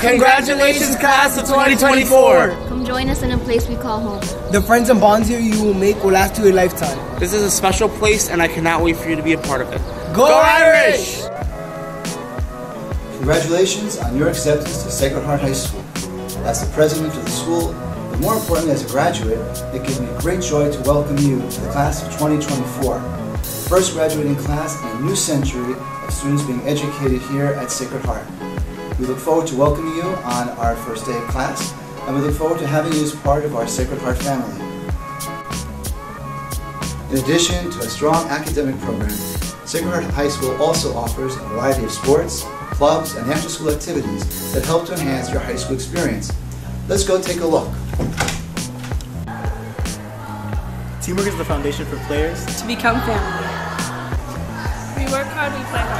Congratulations, class of 2024! Come join us in a place we call home. The friends and bonds here you will make will last you a lifetime. This is a special place, and I cannot wait for you to be a part of it. Go, Irish! Congratulations on your acceptance to Sacred Heart High School. As the president of the school, but more importantly as a graduate, it gives me great joy to welcome you to the class of 2024. First graduating class in a new century of students being educated here at Sacred Heart. We look forward to welcoming you on our first day of class, and we look forward to having you as part of our Sacred Heart family. In addition to a strong academic program, Sacred Heart High School also offers a variety of sports, clubs, and after-school activities that help to enhance your high school experience. Let's go take a look. Teamwork is the foundation for players to become family. We work hard, we play hard.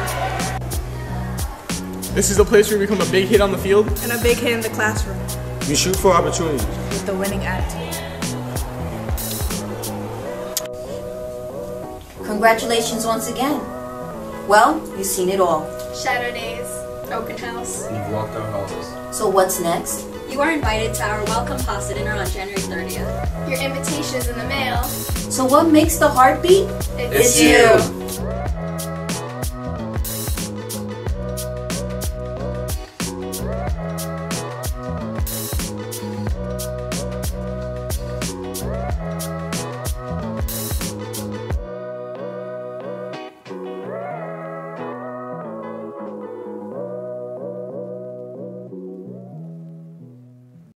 This is a place where you become a big hit on the field and a big hit in the classroom. We shoot for opportunities with the winning attitude. Congratulations once again. Well, you've seen it all. Shadow days, open house. You've walked our halls. So what's next? You are invited to our welcome pasta dinner on January 30th. Your invitation is in the mail. So what makes the heartbeat? It's, it's you. you.